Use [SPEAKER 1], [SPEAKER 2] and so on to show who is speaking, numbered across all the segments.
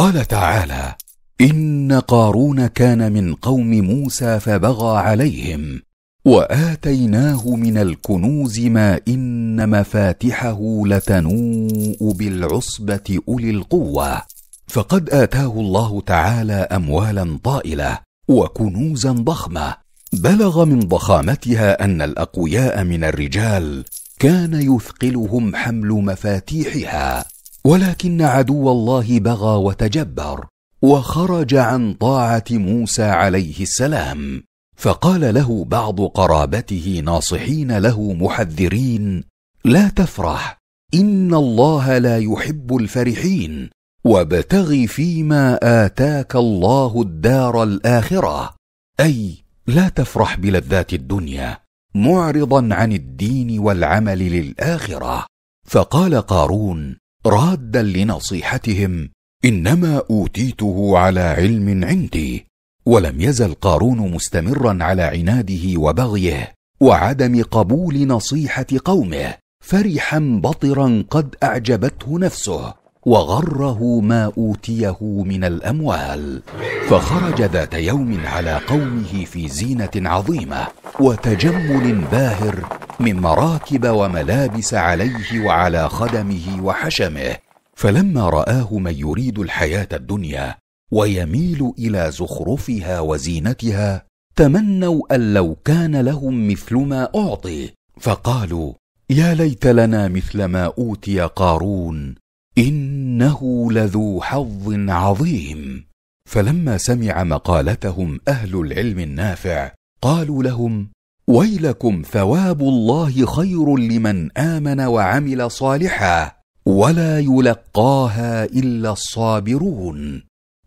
[SPEAKER 1] قال تعالى إن قارون كان من قوم موسى فبغى عليهم وآتيناه من الكنوز ما إن مفاتحه لتنوء بالعصبة أولي القوة. فقد آتاه الله تعالى أموالا طائلة وكنوزا ضخمة. بلغ من ضخامتها أن الأقوياء من الرجال كان يثقلهم حمل مفاتيحها. ولكن عدو الله بغى وتجبر وخرج عن طاعة موسى عليه السلام فقال له بعض قرابته ناصحين له محذرين لا تفرح إن الله لا يحب الفرحين وابتغ فيما آتاك الله الدار الآخرة. أي لا تفرح بلذات الدنيا معرضا عن الدين والعمل للآخرة. فقال قارون رادا لنصيحتهم إنما أوتيته على علم عندي ولم يزل قارون مستمرا على عناده وبغيه وعدم قبول نصيحة قومه فرحا بطرا قد أعجبته نفسه وغره ما أوتيه من الأموال. فخرج ذات يوم على قومه في زينة عظيمة وتجمل باهر من مراكب وملابس عليه وعلى خدمه وحشمه فلما رآه من يريد الحياة الدنيا ويميل إلى زخرفها وزينتها تمنوا أن لو كان لهم مثل ما أعطي. فقالوا يا ليت لنا مثل ما أوتي قارون إنه لذو حظ عظيم. فلما سمع مقالتهم أهل العلم النافع قالوا لهم ويلكم ثواب الله خير لمن آمن وعمل صالحا ولا يلقاها إلا الصابرون.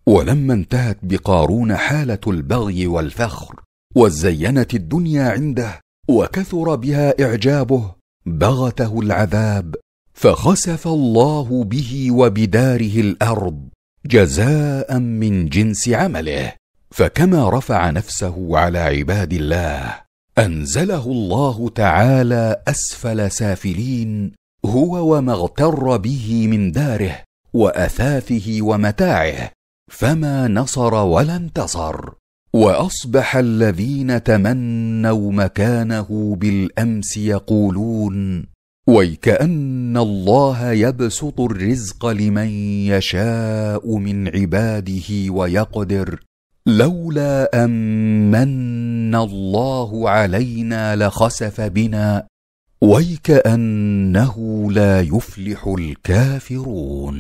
[SPEAKER 1] ولما انتهت بقارون حالة البغي والفخر وزينت الدنيا عنده وكثر بها إعجابه بغته العذاب فخسف الله به وبداره الأرض جزاء من جنس عمله فكما رفع نفسه على عباد الله. أنزله الله تعالى أسفل سافلين هو وما اغتر به من داره وأثاثه ومتاعه فما نصر ولا انتصر وأصبح الذين تمنوا مكانه بالأمس يقولون ويكأن الله يبسط الرزق لمن يشاء من عباده ويقدر لولا امن الله علينا لخسف بنا ويكانه لا يفلح الكافرون.